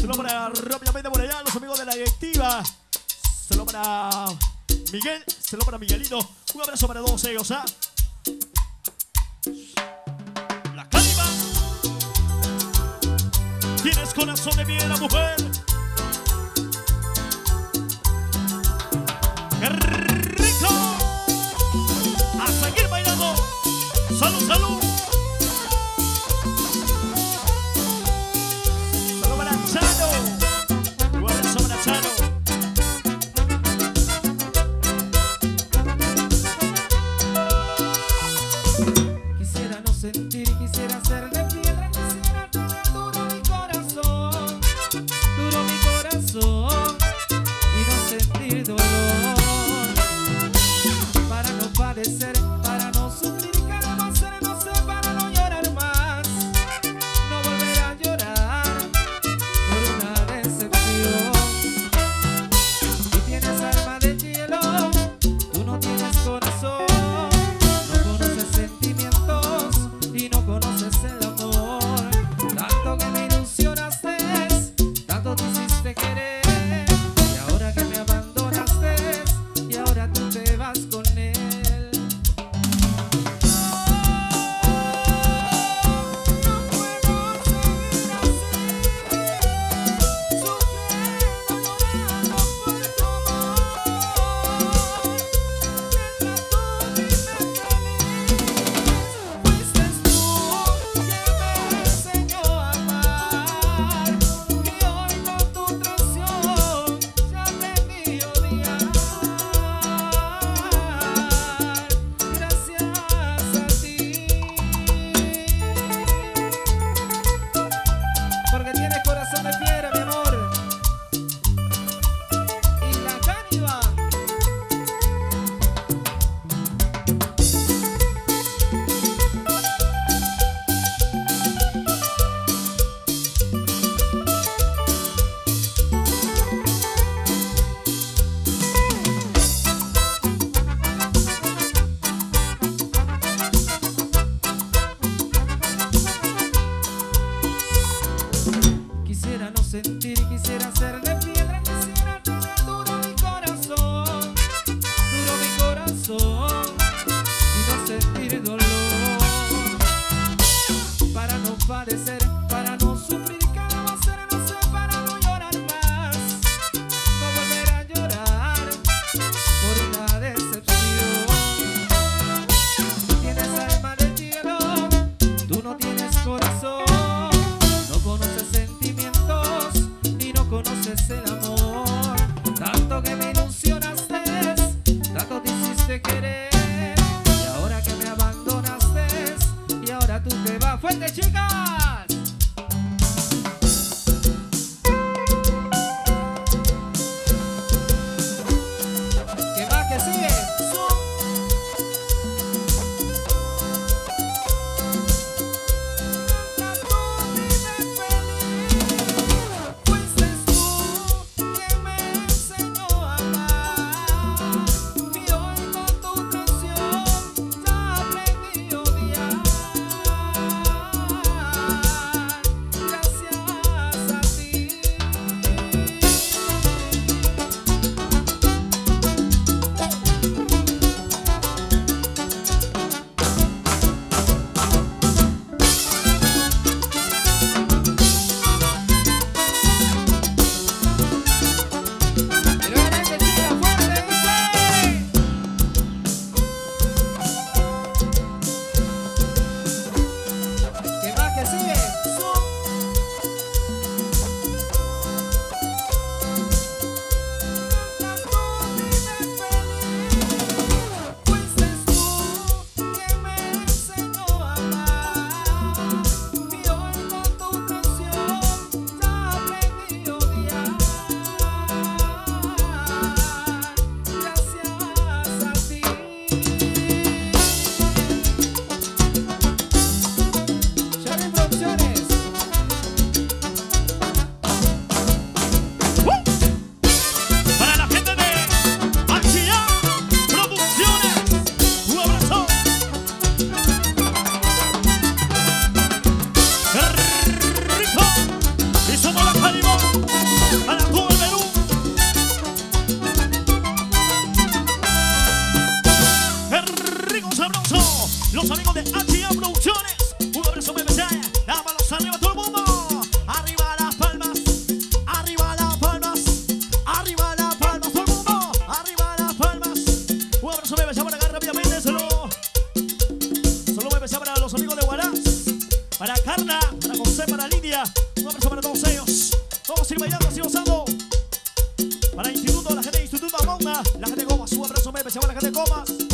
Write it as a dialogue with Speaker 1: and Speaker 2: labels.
Speaker 1: Solo para rápidamente por allá, los amigos de la directiva. Solo para Miguel, solo para Miguelito. Un abrazo para todos ellos. ¿ah? La calma. Tienes corazón de piedra, mujer. ¡Qué rico! ¡A seguir bailando! ¡Salud, salud!
Speaker 2: Quisiera no sentir, quisiera ser de piedra. sentir quisiera ser chicas.
Speaker 1: Los amigos de HA Producciones. Un abrazo. La manos arriba todo el mundo. Arriba las palmas. Arriba las palmas. Arriba las palmas todo el mundo. Arriba las palmas. Un abrazo especial para acá rápidamente. Solo. Solo especial para los amigos de Huaraz. Para Carla. Para José. Para Lidia. Un abrazo para todos ellos. A ir bailando así gozando. Para el Instituto, la gente del Instituto Amona, la gente de Comas, un abrazo especial para la gente de Comas.